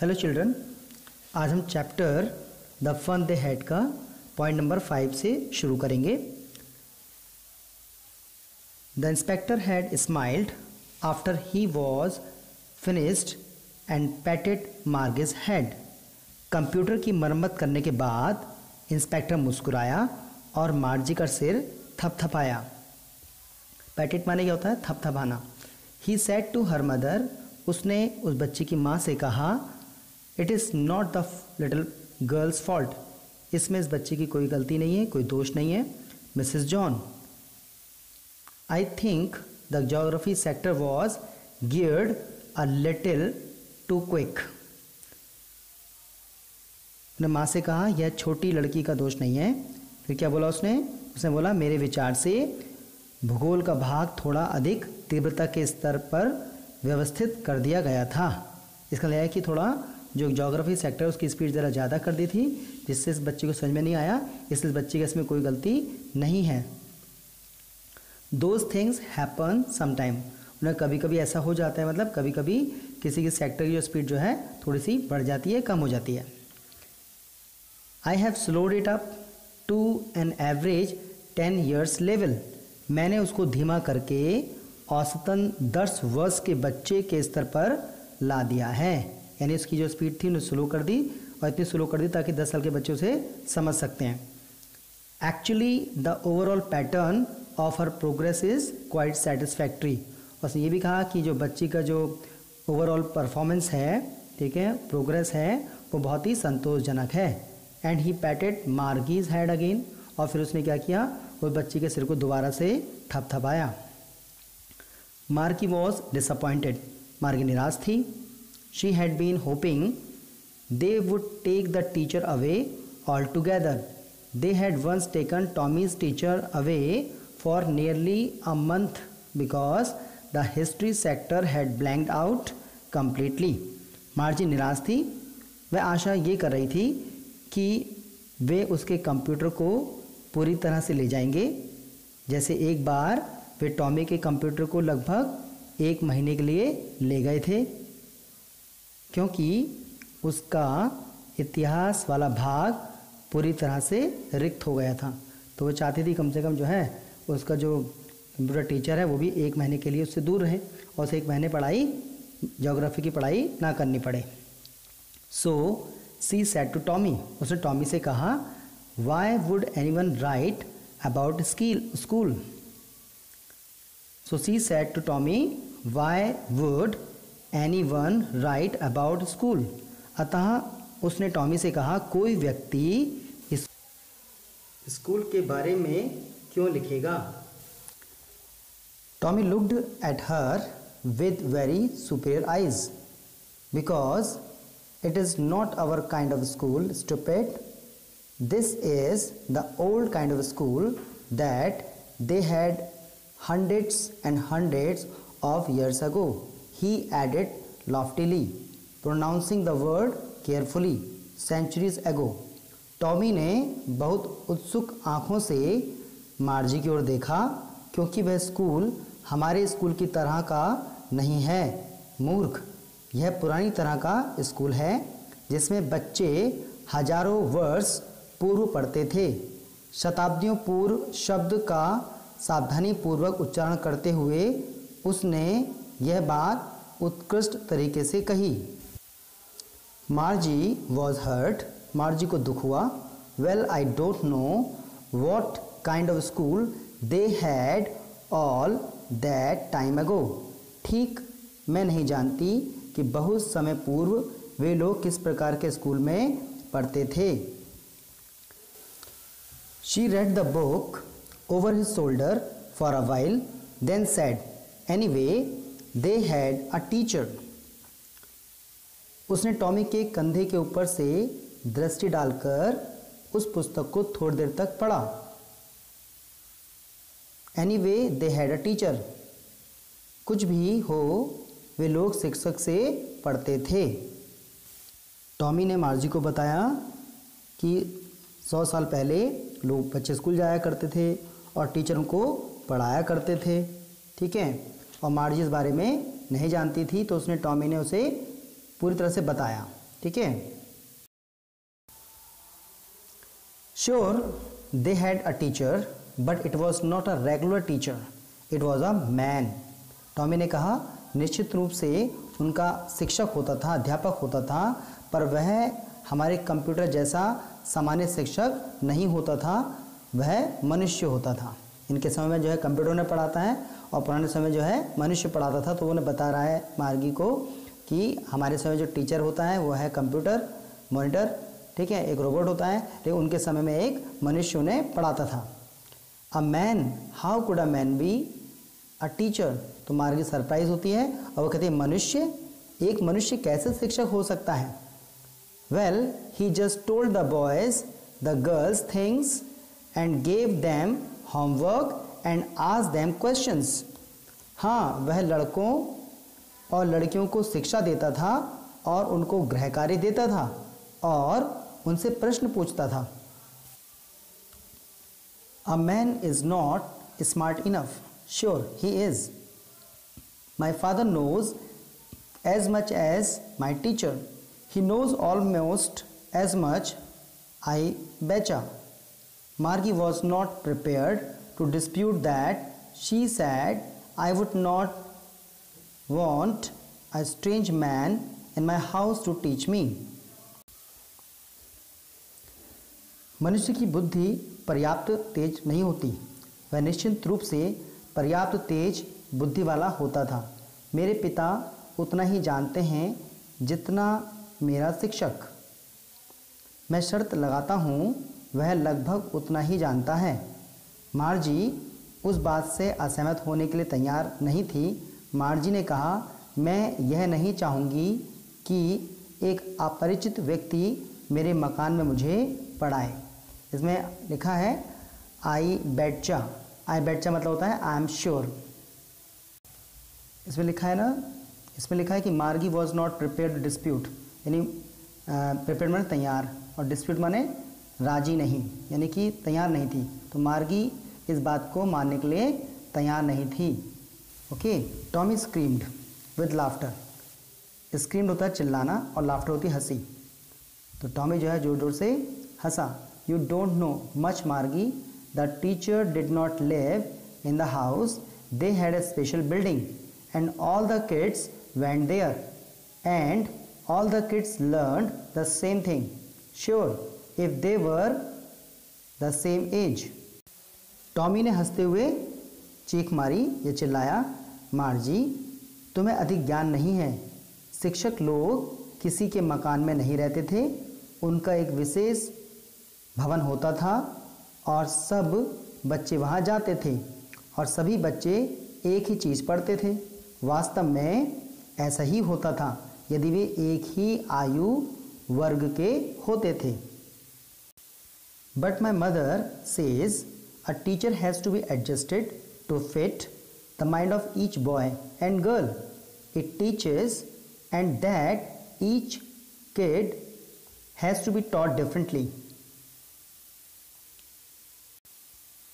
Hello children आज हम chapter the fun they had का पॉइंट नंबर फाइव से शुरू करेंगे। The inspector had smiled after he was finished and patted Margie's head computer की मरम्मत करने के बाद इंस्पेक्टर मुस्कुराया और मार्जी का सिर थपथपाया। पैटेड माने क्या होता है? थपथपाना। He said to her mother उसने उस बच्चे की माँ से कहा it is not the little girl's fault इसमें इस बच्चे की कोई गलती नहीं है, कोई दोष नहीं है। Mrs John I think the geography sector was geared a little too quick ने माँ से कहा, यह छोटी लड़की का दोष नहीं है। फिर क्या बोला उसने? उसने बोला, मेरे विचार से भूगोल का भाग थोड़ा अधिक तीव्रता के स्तर पर व्यवस्थित कर दिया गया था। इसका लिया है कि थोड़ा जो जोग्राफी सेक्टर है, उसकी स्पीड ज़रा ज़्यादा कर दी थी, जिससे इस बच्चे को समझ में नहीं आया इसलिए इस बच्चे के इसमें कोई गलती नहीं है। दोज थिंग्स हैपन समटाइम उन्हें कभी कभी ऐसा हो जाता है मतलब कभी कभी किसी की सेक्टर की जो स्पीड जो है थोड़ी सी बढ़ जाती है, कम हो जाती है। I have slowed it up to an average ten years level मैंने उसको धीमा करके औसतन दस वर्ष के बच्चे के स्तर पर ला दिया है। यानी उसकी जो स्पीड थी उन्हें स्लो कर दी और इतनी स्लो कर दी ताकि दस साल के बच्चे उसे समझ सकते हैं। Actually the overall pattern of her progress is quite satisfactory और ये भी कहा कि जो बच्ची का जो ओवरऑल परफॉर्मेंस है, ठीक है प्रोग्रेस है, वो बहुत ही संतोषजनक है। And he patted Margie's head again और फिर उसने क्या किया? वो बच्ची के सिर को दोबारा से थपथपाया। मार्की वॉज़ डिसअपॉइंटेड मार्गी निराश थी। She had been hoping they would take the teacher away altogether they had once taken Tommy's teacher away for nearly a month because the history sector had blanked out completely Margie निराश थी। वह आशा ये कर रही थी कि वे उसके computer को पूरी तरह से ले जाएँगे। जैसे एक बार वे टॉमी के कंप्यूटर को लगभग एक महीने के लिए ले गए थे। क्योंकि उसका इतिहास वाला भाग पूरी तरह से रिक्त हो गया था। तो वो चाहती थी कम से कम जो है, उसका जो कंप्यूटर टीचर है, वो भी एक महीने के लिए उससे दूर रहे और उसे एक महीने पढ़ाई जोग्राफी की पढ़ाई ना करनी पड़े। So she said to Tommy उसने टॉमी से कहा why would anyone write about school school so she said to Tommy why would anyone write about school अतः उसने टॉमी से कहा कोई व्यक्ति स्कूल के बारे में क्यों लिखेगा? Tommy looked at her with very superior eyes because it is not our kind of school stupid this is the old kind of school that they had hundreds and hundreds of years ago, he added loftily, pronouncing the word carefully, centuries ago. Tommy ने बहुत उत्सुक आँखों से मार्जी की ओर देखा क्योंकि वह school हमारे स्कूल की तरह का नहीं है मूर्ख यह पुरानी तरह का स्कूल है जिसमें बच्चे हज़ारों वर्ष पूर्व पढ़ते थे शताब्दियों पूर्व शब्द का सावधानी पूर्वक उच्चारण करते हुए उसने यह बात उत्कृष्ट तरीके से कही। मार्जी वॉज़ हर्ट मार्जी को दुख हुआ। Well I don't know what kind of school they had all that time ago ठीक मैं नहीं जानती कि बहुत समय पूर्व वे लोग किस प्रकार के स्कूल में पढ़ते थे। She read the book over his shoulder for a while then said any Anyway, they had a teacher उसने टॉमी के कंधे के ऊपर से दृष्टि डालकर उस पुस्तक को थोड़ी देर तक पढ़ा। Anyway they had a teacher कुछ भी हो, वे लोग शिक्षक से पढ़ते थे। टॉमी ने मार्जी को बताया कि सौ साल पहले लोग बच्चे स्कूल जाया करते थे और टीचर उनको पढ़ाया करते थे। ठीक है? और मार्जी इस बारे में नहीं जानती थी तो उसने टॉमी ने उसे पूरी तरह से बताया। ठीक है? Sure they had a teacher but it was not a regular teacher it was a man Tommy ने कहा, निश्चित रूप से उनका शिक्षक होता था, अध्यापक होता था, पर वह हमारे कंप्यूटर जैसा सामान्य शिक्षक नहीं होता था, वह मनुष्य होता था। इनके समय में जो है कंप्यूटर ने पढ़ाता है और पुराने समय जो है, मनुष्य पढ़ाता था तो उन्हें बता रहा है मार्गी को कि हमारे समय जो टीचर होता है, वो है कंप्यूटर, मॉनिटर, ठीक है, एक रोबोट होता है, लेकिन उनके समय में एक मनुष्य उन्हें पढ़ाता था। A man how could a man be a teacher तो मार्गी सरप्राइज़ होती है और वो कहती है, मनुष्य, एक मनुष्य कैसे शिक्षक हो सकता है? Well he just told the boys the girls things and gave them homework and आज दैम क्वेश्चंस हाँ वह लड़कों और लड़कियों को शिक्षा देता था और उनको गृह कार्य देता था और उनसे प्रश्न पूछता था। A man is not smart enough sure he is my father knows as much as my teacher he knows almost as much I betcha. Margie was not prepared to dispute that. She said, I would not want a strange man in my house to teach me. मनुष्य की बुद्धि पर्याप्त तेज नहीं होती वह निश्चित रूप से पर्याप्त तेज बुद्धि वाला होता था मेरे पिता उतना ही जानते हैं जितना मेरा शिक्षक मैं शर्त लगाता हूँ वह लगभग उतना ही जानता है मार्जी उस बात से असहमत होने के लिए तैयार नहीं थी। मार्जी ने कहा, मैं यह नहीं चाहूँगी कि एक अपरिचित व्यक्ति मेरे मकान में मुझे पढ़ाए। इसमें लिखा है, आई बैटचा। आई बैटचा मतलब होता है, आई एम श्योर। इसमें लिखा है ना, इसमें लिखा है कि Margie was not prepare dispute, यानी प्रिपेयर माने तैयार, और डिस्प्यूट माने राज़ी नहीं, यानी कि तैयार नहीं थी। तो मार्गी इस बात को मानने के लिए तैयार नहीं थी। Okay? Tommy screamed with laughter screamed होता है चिल्लाना और लाफ्टर होती है हँसी। तो टॉमी जो है ज़ोर ज़ोर से हंसा। You don't know much Margie. The teacher did not live in the house they had a special building and all the kids went there and all the kids learn the same thing sure if they were the same age. Tommy ने हँसते हुए चीख मारी, या चिल्लाया मार्जी तुम्हें अधिक ज्ञान नहीं है। शिक्षक लोग किसी के मकान में नहीं रहते थे। उनका एक विशेष भवन होता था और सब बच्चे वहाँ जाते थे और सभी बच्चे एक ही चीज़ पढ़ते थे। वास्तव में ऐसा ही होता था, यदि वे एक ही आयु वर्ग के होते थे। But my mother says a teacher has to be adjusted to fit the mind of each boy and girl it teaches and that each kid has to be taught differently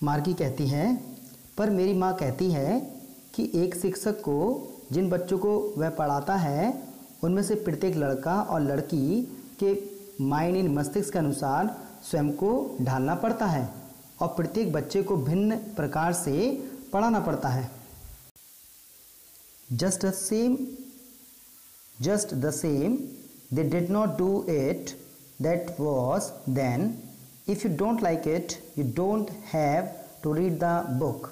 Margie कहती हैं, पर मेरी माँ कहती है कि एक शिक्षक को, जिन बच्चों को वह पढ़ाता है, उनमें से प्रत्येक लड़का और लड़की के माइंड इन मस्तिष्क के अनुसार स्वयं को ढालना पड़ता है। और प्रत्येक बच्चे को भिन्न प्रकार से पढ़ाना पड़ता है just the same just the same they did not do it that was then if you don't like it you don't have to read the book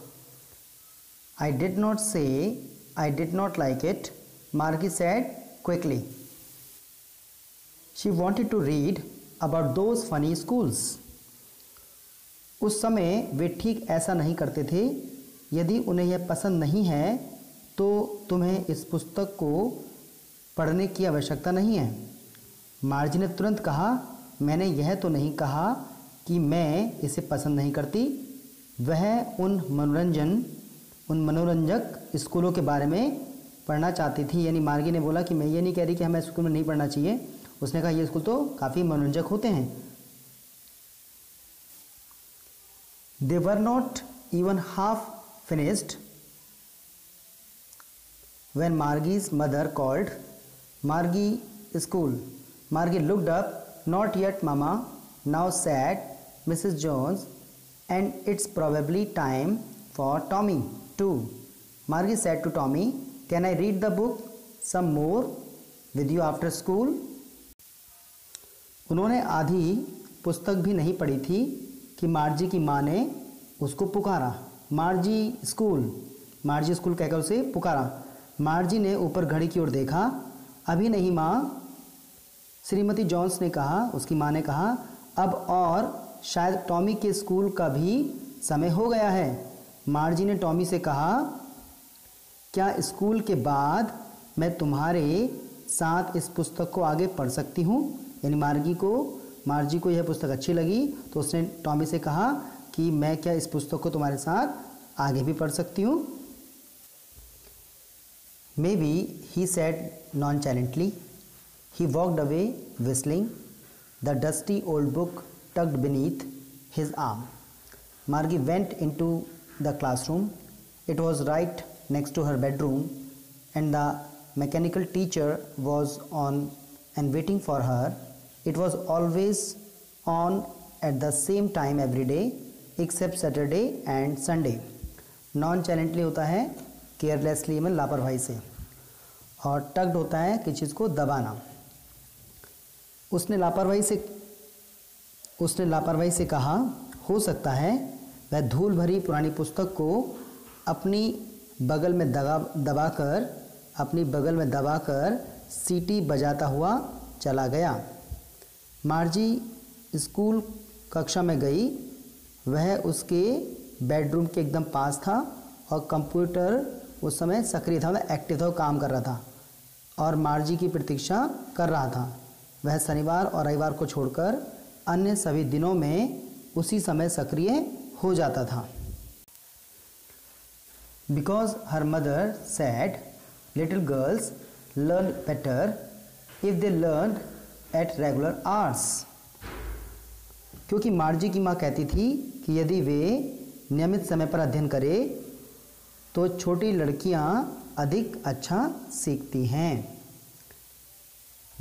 I did not say I did not like it Margie said quickly. She wanted to read about those funny schools. उस समय वे ठीक ऐसा नहीं करते थे। यदि उन्हें यह पसंद नहीं है तो तुम्हें इस पुस्तक को पढ़ने की आवश्यकता नहीं है। मार्जी ने तुरंत कहा, मैंने यह तो नहीं कहा कि मैं इसे पसंद नहीं करती। वह उन मनोरंजन, उन मनोरंजक स्कूलों के बारे में पढ़ना चाहती थी। यानी मार्गी ने बोला कि मैं ये नहीं कह रही कि हमें स्कूल में नहीं पढ़ना चाहिए। उसने कहा, ये स्कूल तो काफ़ी मनोरंजक होते हैं। They were not even half finished when Margie's mother called Margie school Margie looked up. Not yet, Mama. Now said Mrs. Jones, and it's probably time for Tommy too. Margie said to Tommy, Can I read the book some more with you after school? उन्होंने आधी पुस्तक भी नहीं पढ़ी थी कि मार्जी की माँ ने उसको पुकारा। मार्जी स्कूल। मार्जी स्कूल कहकर उसे पुकारा। मार्जी ने ऊपर घड़ी की ओर देखा। अभी नहीं माँ। श्रीमती जॉन्स ने कहा, उसकी माँ ने कहा, अब और शायद टॉमी के स्कूल का भी समय हो गया है। मार्जी ने टॉमी से कहा, क्या स्कूल के बाद मैं तुम्हारे साथ इस पुस्तक को आगे पढ़ सकती हूँ? यानी मार्गी को मार्जी को यह पुस्तक अच्छी लगी तो उसने टॉमी से कहा कि मैं क्या इस पुस्तक को तुम्हारे साथ आगे भी पढ़ सकती हूँ may be he said nonchalantly he walked away whistling the dusty old book tucked beneath his arm Margie went into the classroom. It was right next to her bedroom, and the mechanical teacher was on and waiting for her. It was always on at the same time every day, except Saturday and Sunday. Nonchalantly होता है carelessly में लापरवाही से। और tugged होता है किसी चीज़ को दबाना। उसने लापरवाही से, उसने लापरवाही से कहा, हो सकता है वह धूल भरी पुरानी पुस्तक को अपनी बगल में दबा दबाकर, अपनी बगल में दबाकर सीटी बजाता हुआ चला गया। मार्जी स्कूल कक्षा में गई। वह उसके बेडरूम के एकदम पास था और कंप्यूटर उस समय सक्रिय था मतलब एक्टिव था काम कर रहा था और मार्जी की प्रतीक्षा कर रहा था। वह शनिवार और रविवार को छोड़कर अन्य सभी दिनों में उसी समय सक्रिय हो जाता था। Because her mother said little girls learn better if they learn at regular hours क्योंकि मार्जी की माँ कहती थी कि यदि वे नियमित समय पर अध्ययन करें तो छोटी लड़कियाँ अधिक अच्छा सीखती हैं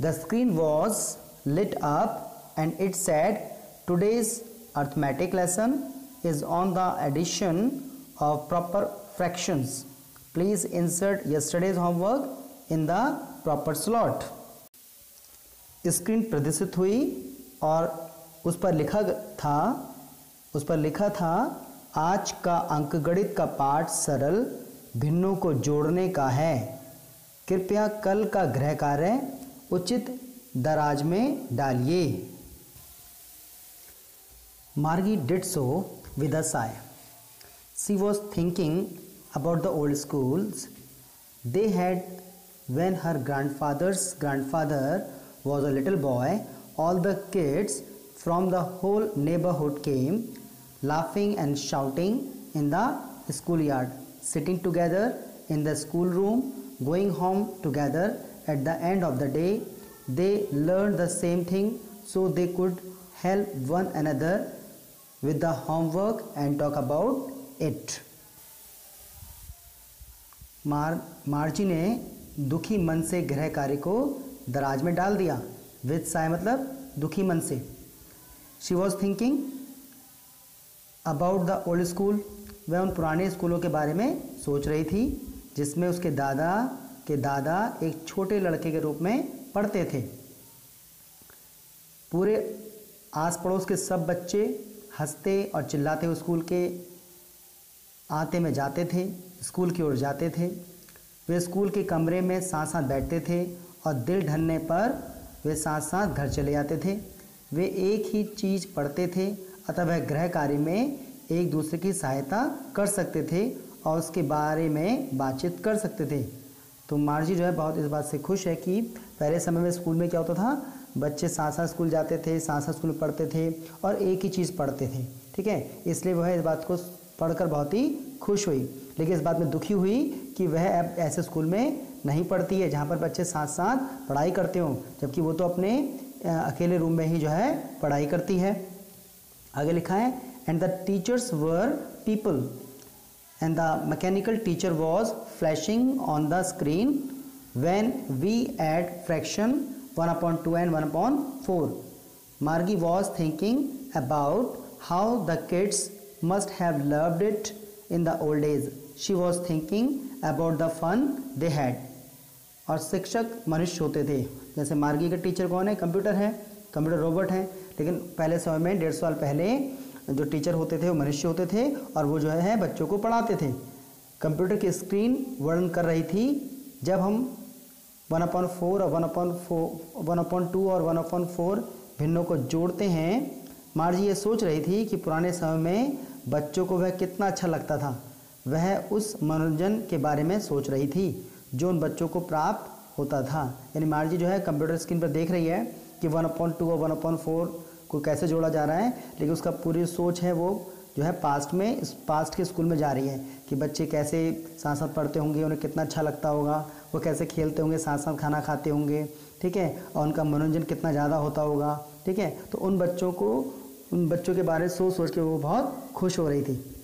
the screen was lit up and it said today's arithmetic lesson is on the addition of proper fractions. Please insert yesterday's homework in the proper slot. Screen प्रदर्शित हुई और उस पर लिखा था, उस पर लिखा था, आज का अंकगणित का पाठ सरल, भिन्नों को जोड़ने का है। कृपया कल का गृह कार्य उचित दराज में डालिए। Margie did so with a sigh. She was thinking about the old schools. They had, when her grandfather's grandfather was a little boy. All the kids from the whole neighborhood came laughing and shouting in the schoolyard, sitting together in the schoolroom, going home together. At the end of the day, they learned the same thing so they could help one another with the homework and talk about it. मार मार्ची ने दुखी मन से गृह कार्य को दराज में डाल दिया, विद साय मतलब दुखी मन से। She was thinking about the old school वह उन पुराने स्कूलों के बारे में सोच रही थी, जिसमें उसके दादा के दादा एक छोटे लड़के के रूप में पढ़ते थे। पूरे आस पड़ोस के सब बच्चे हँसते और चिल्लाते हुए स्कूल के आते में जाते थे, स्कूल की ओर जाते थे। वे स्कूल के कमरे में साथ साथ बैठते थे और दिल ढलने पर वे साथ साथ घर चले जाते थे। वे एक ही चीज़ पढ़ते थे, अतः वह गृह कार्य में एक दूसरे की सहायता कर सकते थे और उसके बारे में बातचीत कर सकते थे। तो मार्जी जो है बहुत इस बात से खुश है कि पहले समय में स्कूल में क्या होता था, बच्चे साथ साथ स्कूल जाते थे साथ साथ स्कूल पढ़ते थे और एक ही चीज़ पढ़ते थे, ठीक है? इसलिए वह इस बात को पढ़कर बहुत ही खुश हुई। लेकिन इस बात में दुखी हुई कि वह ऐसे स्कूल में नहीं पढ़ती है, जहाँ पर बच्चे साथ साथ पढ़ाई करते हों, जबकि वो तो अपने अकेले रूम में ही जो है पढ़ाई करती है। आगे लिखा है and the teachers were people and the mechanical teacher was flashing on the screen when we add fraction one upon two and one upon four Margie was thinking about how the kids must have loved it in the old age she was thinking about the fun they had और शिक्षक मनुष्य होते थे। जैसे मार्गी के teacher कौन है? कंप्यूटर है। कंप्यूटर रोबोट है। लेकिन पहले समय में, डेढ़ साल पहले, जो टीचर होते थे, वो मनुष्य होते थे और वो जो है बच्चों को पढ़ाते थे। कंप्यूटर की स्क्रीन वर्णन कर रही थी। जब हम वन अपॉन फोर और one upon four, one upon two और वन अपॉन फोर भिन्नों को जोड़ते हैं, मार्जी ये सोच रही थी कि पुराने समय में बच्चों को वह कितना अच्छा लगता था। वह उस मनोरंजन के बारे में सोच रही थी। जो उन बच्चों को प्राप्त होता था। यानी मार्जी जो है कंप्यूटर स्क्रीन पर देख रही है कि वन अपॉन टू और वन अपॉन फोर को कैसे जोड़ा जा रहा है, लेकिन उसका पूरी सोच है वो जो है पास्ट में, इस पास्ट के स्कूल में जा रही है कि बच्चे कैसे साथ साथ पढ़ते होंगे, उन्हें कितना अच्छा लगता होगा, वो कैसे खेलते होंगे साथ साथ खाना खाते होंगे, ठीक है? और उनका मनोरंजन कितना ज़्यादा होता होगा, ठीक है? तो उन बच्चों को, उन बच्चों के बारे में सोच सोच के वो बहुत खुश हो रही थी।